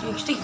Oi, eu.